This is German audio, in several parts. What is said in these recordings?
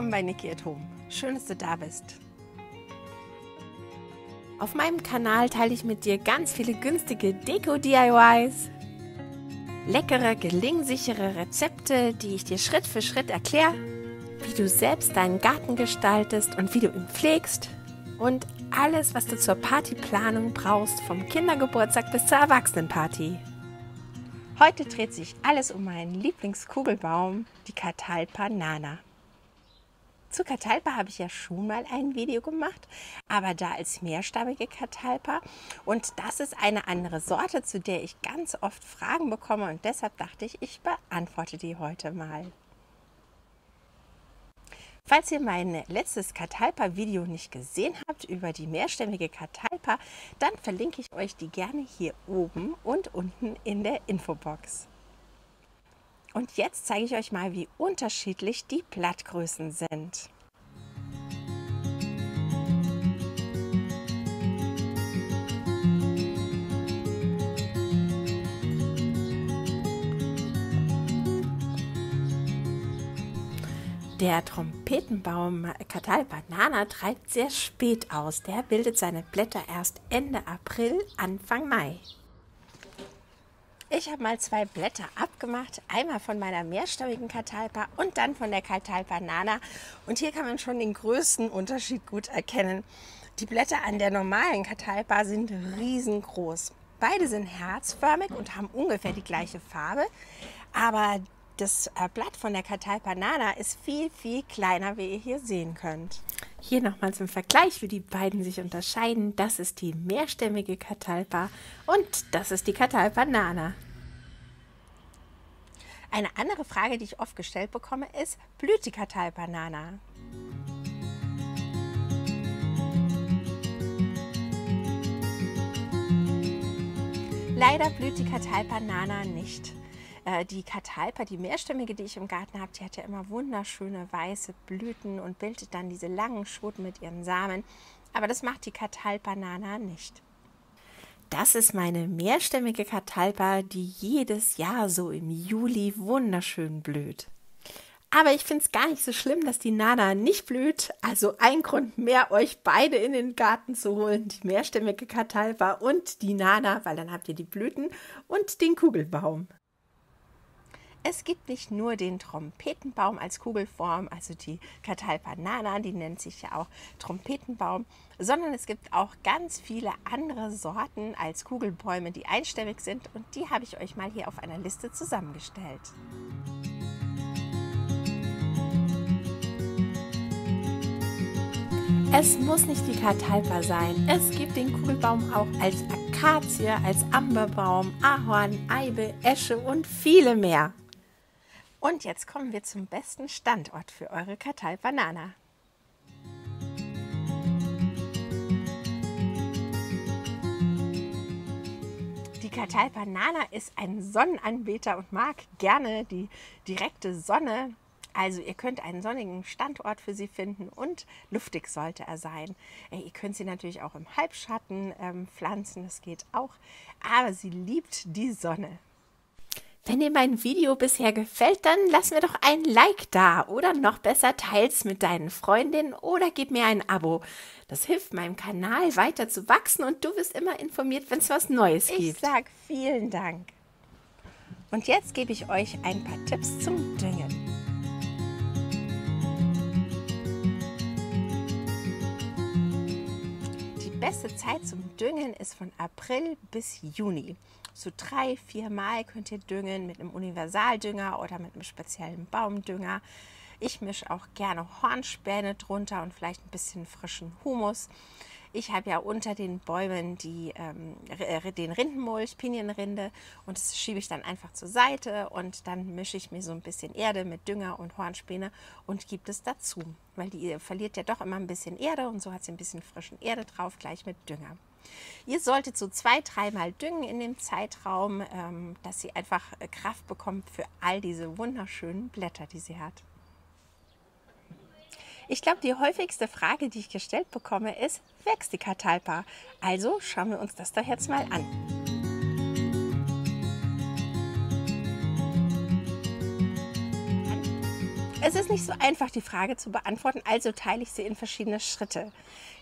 Willkommen bei Niki at Home. Schön, dass du da bist. Auf meinem Kanal teile ich mit dir ganz viele günstige Deko-DIYs, leckere, gelingsichere Rezepte, die ich dir Schritt für Schritt erkläre, wie du selbst deinen Garten gestaltest und wie du ihn pflegst und alles, was du zur Partyplanung brauchst, vom Kindergeburtstag bis zur Erwachsenenparty. Heute dreht sich alles um meinen Lieblingskugelbaum, die Catalpa Nana. Zu Catalpa habe ich ja schon mal ein Video gemacht, aber da als mehrstammige Catalpa. Und das ist eine andere Sorte, zu der ich ganz oft Fragen bekomme und deshalb dachte ich, ich beantworte die heute mal. Falls ihr mein letztes Catalpa-Video nicht gesehen habt über die mehrstämmige Catalpa, dann verlinke ich euch die gerne hier oben und unten in der Infobox. Und jetzt zeige ich euch mal, wie unterschiedlich die Blattgrößen sind. Der Trompetenbaum Catal Banana treibt sehr spät aus. Der bildet seine Blätter erst Ende April, Anfang Mai. Ich habe mal zwei Blätter abgemacht, einmal von meiner mehrstammigen Catalpa und dann von der Catalpa Nana. Und hier kann man schon den größten Unterschied gut erkennen. Die Blätter an der normalen Catalpa sind riesengroß. Beide sind herzförmig und haben ungefähr die gleiche Farbe, aber das äh, Blatt von der Catalpa Nana ist viel, viel kleiner, wie ihr hier sehen könnt. Hier nochmal zum Vergleich, wie die beiden sich unterscheiden. Das ist die mehrstämmige Catalpa und das ist die Catalpa Nana. Eine andere Frage, die ich oft gestellt bekomme, ist, blüht die Catalpa Nana? Leider blüht die Catalpa Nana nicht. Äh, die Catalpa, die mehrstämmige, die ich im Garten habe, die hat ja immer wunderschöne weiße Blüten und bildet dann diese langen Schoten mit ihren Samen. Aber das macht die Catalpa Nana nicht. Das ist meine mehrstämmige Catalpa, die jedes Jahr so im Juli wunderschön blüht. Aber ich finde es gar nicht so schlimm, dass die Nana nicht blüht. Also ein Grund mehr, euch beide in den Garten zu holen. Die mehrstämmige Catalpa und die Nana, weil dann habt ihr die Blüten und den Kugelbaum. Es gibt nicht nur den Trompetenbaum als Kugelform, also die Catalpa nana, die nennt sich ja auch Trompetenbaum, sondern es gibt auch ganz viele andere Sorten als Kugelbäume, die einstämmig sind und die habe ich euch mal hier auf einer Liste zusammengestellt. Es muss nicht die Catalpa sein. Es gibt den Kugelbaum auch als Akazie, als Amberbaum, Ahorn, Eibe, Esche und viele mehr. Und jetzt kommen wir zum besten Standort für eure Kartei Banana. Die Kartei Banana ist ein Sonnenanbeter und mag gerne die direkte Sonne. Also ihr könnt einen sonnigen Standort für sie finden und luftig sollte er sein. Ihr könnt sie natürlich auch im Halbschatten ähm, pflanzen, das geht auch. Aber sie liebt die Sonne. Wenn dir mein Video bisher gefällt, dann lass mir doch ein Like da oder noch besser teils mit deinen Freundinnen oder gib mir ein Abo. Das hilft meinem Kanal weiter zu wachsen und du wirst immer informiert, wenn es was Neues gibt. Ich sag vielen Dank. Und jetzt gebe ich euch ein paar Tipps zum Düngen. Beste Zeit zum Düngen ist von April bis Juni. So drei, vier Mal könnt ihr düngen mit einem Universaldünger oder mit einem speziellen Baumdünger. Ich mische auch gerne Hornspäne drunter und vielleicht ein bisschen frischen Humus. Ich habe ja unter den Bäumen die, ähm, äh, den Rindenmulch, Pinienrinde und das schiebe ich dann einfach zur Seite und dann mische ich mir so ein bisschen Erde mit Dünger und Hornspäne und gebe es dazu, weil die verliert ja doch immer ein bisschen Erde und so hat sie ein bisschen frischen Erde drauf, gleich mit Dünger. Ihr solltet so zwei, dreimal düngen in dem Zeitraum, ähm, dass sie einfach äh, Kraft bekommt für all diese wunderschönen Blätter, die sie hat. Ich glaube, die häufigste Frage, die ich gestellt bekomme, ist, wächst die Katalpa? Also schauen wir uns das doch jetzt mal an. Es ist nicht so einfach, die Frage zu beantworten, also teile ich sie in verschiedene Schritte.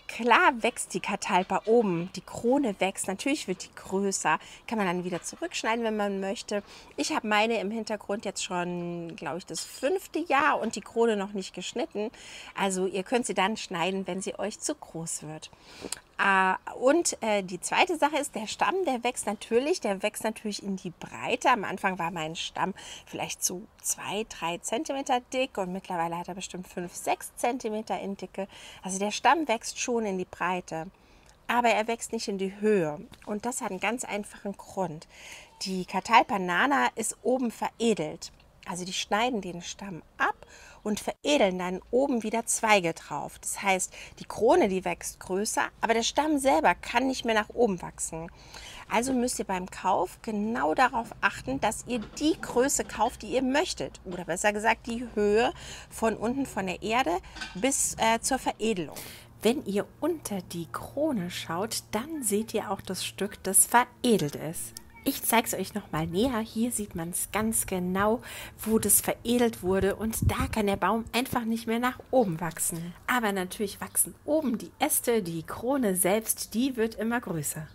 Klar wächst die Katalpa oben, die Krone wächst, natürlich wird die größer, kann man dann wieder zurückschneiden, wenn man möchte. Ich habe meine im Hintergrund jetzt schon, glaube ich, das fünfte Jahr und die Krone noch nicht geschnitten. Also ihr könnt sie dann schneiden, wenn sie euch zu groß wird. Ah, und äh, die zweite Sache ist, der Stamm, der wächst natürlich, der wächst natürlich in die Breite. Am Anfang war mein Stamm vielleicht so zwei, drei Zentimeter dick und mittlerweile hat er bestimmt fünf, sechs Zentimeter in Dicke. Also der Stamm wächst schon in die Breite, aber er wächst nicht in die Höhe. Und das hat einen ganz einfachen Grund. Die Katalpanana ist oben veredelt. Also die schneiden den Stamm ab und veredeln dann oben wieder Zweige drauf. Das heißt, die Krone, die wächst größer, aber der Stamm selber kann nicht mehr nach oben wachsen. Also müsst ihr beim Kauf genau darauf achten, dass ihr die Größe kauft, die ihr möchtet. Oder besser gesagt, die Höhe von unten von der Erde bis äh, zur Veredelung. Wenn ihr unter die Krone schaut, dann seht ihr auch das Stück, das veredelt ist. Ich zeige es euch nochmal näher. Hier sieht man es ganz genau, wo das veredelt wurde. Und da kann der Baum einfach nicht mehr nach oben wachsen. Aber natürlich wachsen oben die Äste, die Krone selbst, die wird immer größer.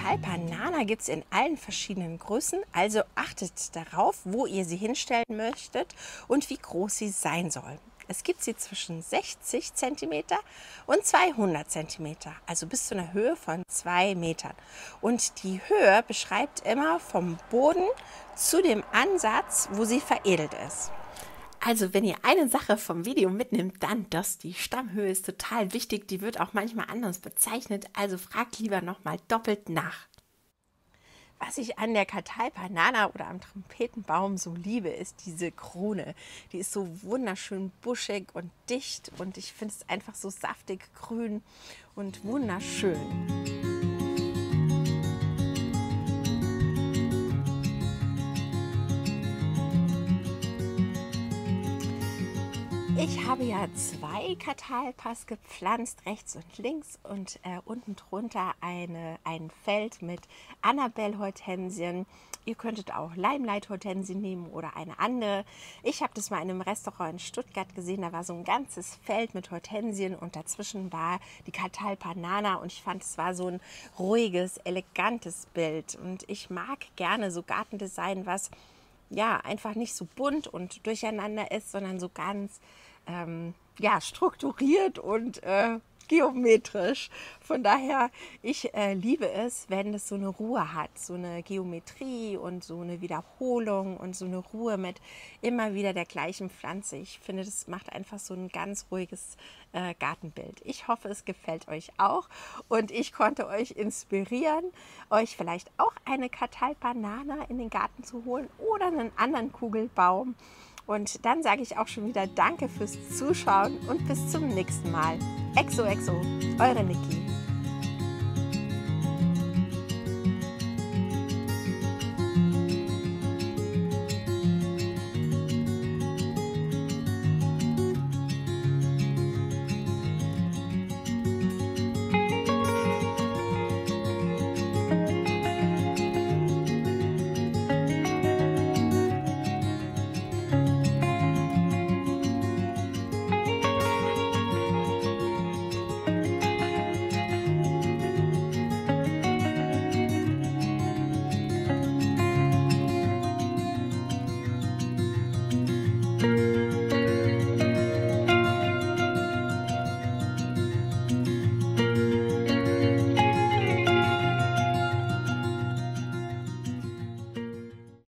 Die Katalpanana gibt es in allen verschiedenen Größen, also achtet darauf, wo ihr sie hinstellen möchtet und wie groß sie sein soll. Es gibt sie zwischen 60 cm und 200 cm, also bis zu einer Höhe von 2 Metern. Und die Höhe beschreibt immer vom Boden zu dem Ansatz, wo sie veredelt ist. Also, wenn ihr eine Sache vom Video mitnimmt, dann das. Die Stammhöhe ist total wichtig. Die wird auch manchmal anders bezeichnet. Also fragt lieber nochmal doppelt nach. Was ich an der Katalpanana oder am Trompetenbaum so liebe, ist diese Krone. Die ist so wunderschön buschig und dicht und ich finde es einfach so saftig grün und wunderschön. Ich habe ja zwei Katalpas gepflanzt, rechts und links und äh, unten drunter eine, ein Feld mit Annabelle-Hortensien. Ihr könntet auch Limelight-Hortensien nehmen oder eine andere. Ich habe das mal in einem Restaurant in Stuttgart gesehen. Da war so ein ganzes Feld mit Hortensien und dazwischen war die Katalpanana und ich fand, es war so ein ruhiges, elegantes Bild. Und ich mag gerne so Gartendesign, was ja einfach nicht so bunt und durcheinander ist, sondern so ganz ähm, ja, strukturiert und äh, geometrisch. Von daher, ich äh, liebe es, wenn es so eine Ruhe hat, so eine Geometrie und so eine Wiederholung und so eine Ruhe mit immer wieder der gleichen Pflanze. Ich finde, das macht einfach so ein ganz ruhiges äh, Gartenbild. Ich hoffe, es gefällt euch auch und ich konnte euch inspirieren, euch vielleicht auch eine Katalpanana in den Garten zu holen oder einen anderen Kugelbaum. Und dann sage ich auch schon wieder Danke fürs Zuschauen und bis zum nächsten Mal. Exo, exo, eure Niki.